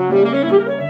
Música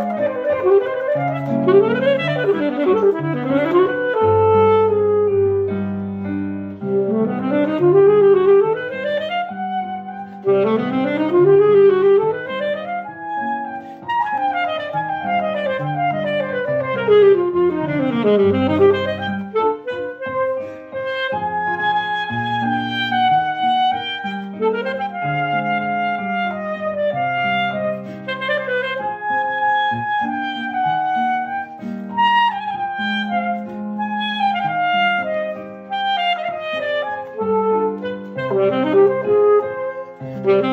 Thank mm -hmm. you.